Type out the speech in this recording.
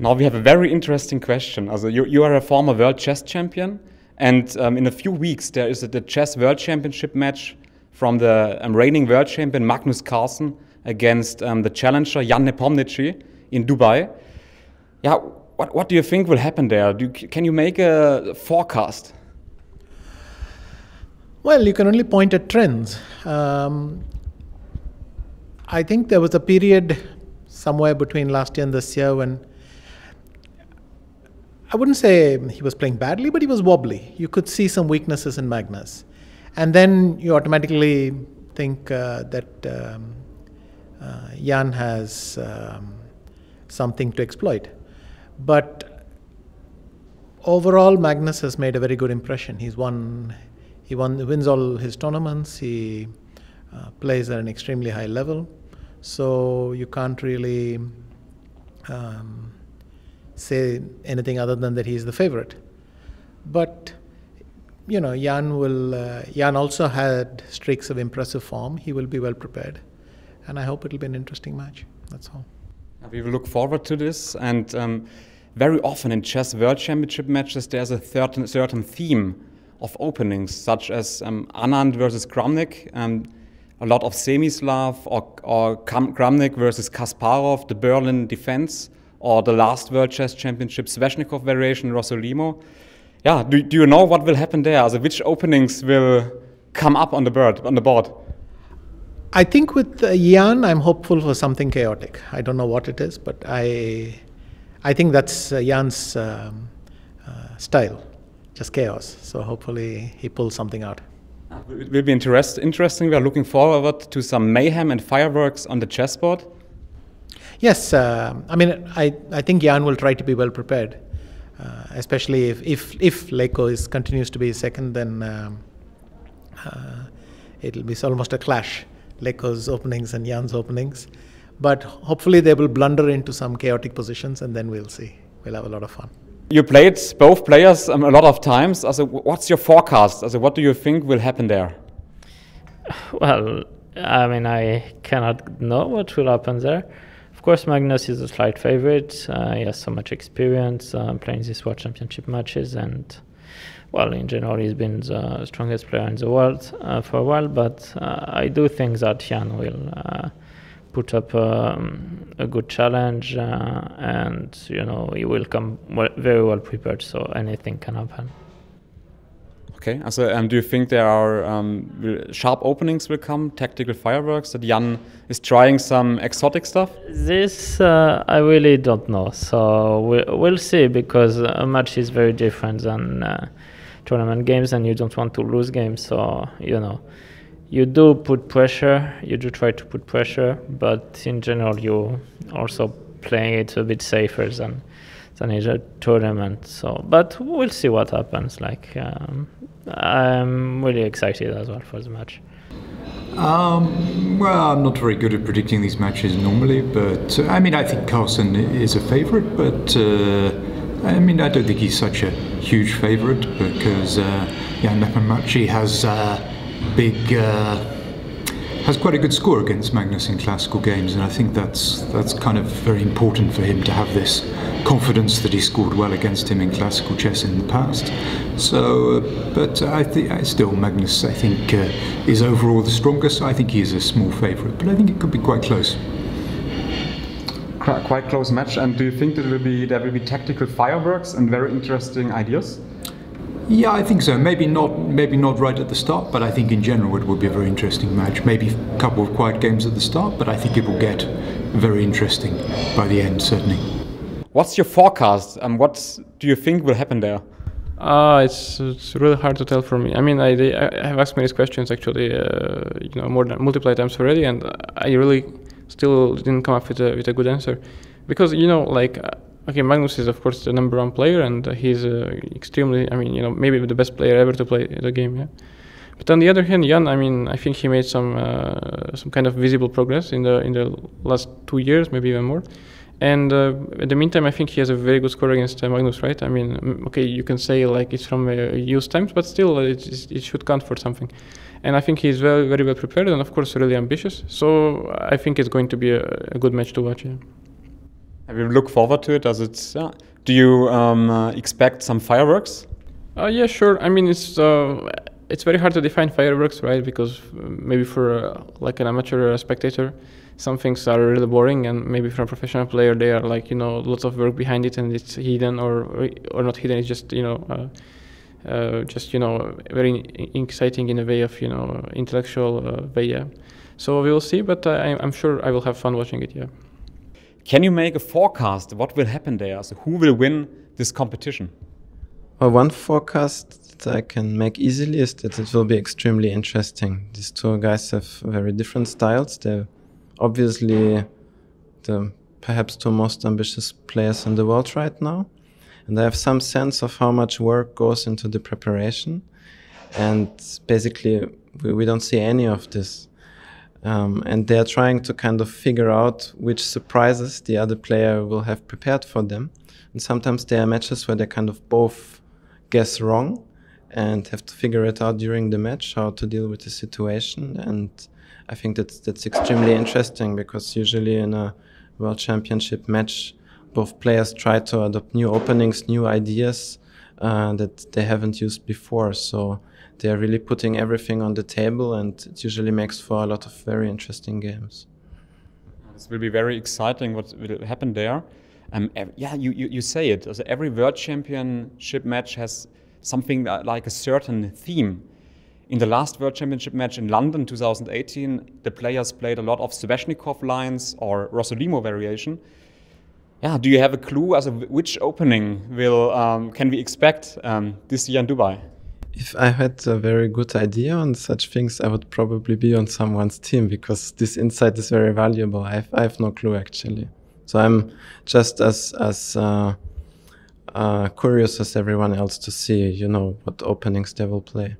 Now we have a very interesting question. Also, you, you are a former world chess champion, and um, in a few weeks there is a, the chess world championship match from the um, reigning world champion Magnus Carlsen against um, the challenger Jan Nepomniachtchi in Dubai. Yeah, what, what do you think will happen there? Do, can you make a forecast? Well, you can only point at trends. Um, I think there was a period somewhere between last year and this year when I wouldn't say he was playing badly, but he was wobbly. You could see some weaknesses in Magnus. And then you automatically think uh, that um, uh, Jan has um, something to exploit. But overall, Magnus has made a very good impression. He's won, he won, wins all his tournaments. He uh, plays at an extremely high level. So you can't really um, say anything other than that he is the favorite. But you know, Jan will. Uh, Jan also had streaks of impressive form. He will be well prepared, and I hope it will be an interesting match. That's all. We will look forward to this, and um, very often in chess World Championship matches, there's a certain certain theme of openings, such as um, Anand versus Kramnik. Um, a lot of Semi-Slav or, or Kramnik versus Kasparov, the Berlin defense, or the last World Chess Championship Sveshnikov variation, Rossolimo. Yeah, do, do you know what will happen there? Also, which openings will come up on the board? On the board? I think with uh, Jan, I'm hopeful for something chaotic. I don't know what it is, but I, I think that's uh, Jan's um, uh, style, just chaos. So hopefully he pulls something out. It will be interest, interesting. We are looking forward to some mayhem and fireworks on the chessboard. Yes, uh, I mean, I, I think Jan will try to be well prepared, uh, especially if, if, if Leko is, continues to be second, then um, uh, it'll be almost a clash Leko's openings and Jan's openings. But hopefully, they will blunder into some chaotic positions, and then we'll see. We'll have a lot of fun. You played both players um, a lot of times. Also, what's your forecast? Also, what do you think will happen there? Well, I mean, I cannot know what will happen there. Course, Magnus is a slight favorite. Uh, he has so much experience uh, playing these World Championship matches, and well, in general, he's been the strongest player in the world uh, for a while. But uh, I do think that Jan will uh, put up um, a good challenge, uh, and you know he will come very well prepared, so anything can happen. Okay, so um, do you think there are um, sharp openings will come, tactical fireworks that Jan is trying some exotic stuff? This uh, I really don't know. So we, will see because a match is very different than uh, tournament games, and you don't want to lose games. So you know you do put pressure, you do try to put pressure, but in general, you also playing it a bit safer than than a tournament. So, but we'll see what happens. Like, um, I'm really excited as well for the match. Um, well, I'm not very good at predicting these matches normally, but uh, I mean, I think Carlsen is a favourite, but uh, I mean, I don't think he's such a huge favourite because uh, Jan Nepomniachtchi has uh, big uh, has quite a good score against Magnus in classical games, and I think that's that's kind of very important for him to have this confidence that he scored well against him in classical chess in the past. So, uh, but I think still Magnus, I think, uh, is overall the strongest. I think he is a small favourite, but I think it could be quite close. Quite close match. And do you think that will be there will be tactical fireworks and very interesting ideas? Yeah, I think so. Maybe not, maybe not right at the start, but I think in general it will be a very interesting match. Maybe a couple of quiet games at the start, but I think it will get very interesting by the end, certainly. What's your forecast, and what do you think will happen there? Uh, it's it's really hard to tell for me. I mean, I, I have asked me these questions actually, uh, you know, more than multiple times already, and I really still didn't come up with a with a good answer, because you know, like okay, Magnus is of course the number one player, and he's uh, extremely. I mean, you know, maybe the best player ever to play the game. Yeah. But on the other hand, Jan, I mean, I think he made some uh, some kind of visible progress in the in the last two years, maybe even more. And uh, in the meantime, I think he has a very good score against uh, Magnus, right? I mean, okay, you can say like it's from uh, youth times, but still, it, it should count for something. And I think he's very, very well prepared, and of course, really ambitious. So I think it's going to be a, a good match to watch. Yeah. We look forward to it. Does it? Yeah. Do you um, uh, expect some fireworks? Uh, yeah, sure. I mean, it's uh, it's very hard to define fireworks, right? Because uh, maybe for uh, like an amateur spectator, some things are really boring, and maybe for a professional player, they are like you know lots of work behind it, and it's hidden or or not hidden. It's just you know. Uh, uh, just you know, very exciting in a way of you know intellectual uh, way. Yeah. So we will see, but uh, I, I'm sure I will have fun watching it. Yeah. Can you make a forecast? What will happen there? So who will win this competition? Well, one forecast that I can make easily is that it will be extremely interesting. These two guys have very different styles. They're obviously the perhaps two most ambitious players in the world right now. And I have some sense of how much work goes into the preparation. And basically, we, we don't see any of this. Um, and they're trying to kind of figure out which surprises the other player will have prepared for them. And sometimes there are matches where they kind of both guess wrong and have to figure it out during the match how to deal with the situation. And I think that's that's extremely interesting because usually in a world championship match, both players try to adopt new openings, new ideas uh, that they haven't used before. So they are really putting everything on the table, and it usually makes for a lot of very interesting games. This will be very exciting. What will happen there? Um, yeah, you, you, you say it. Also, every World Championship match has something like a certain theme. In the last World Championship match in London 2018, the players played a lot of Sveshnikov lines or Rossolimo variation yeah, do you have a clue as of which opening will um, can we expect um, this year in Dubai? If I had a very good idea on such things, I would probably be on someone's team because this insight is very valuable. I have, I have no clue actually. So I'm just as as uh, uh, curious as everyone else to see, you know, what openings they will play.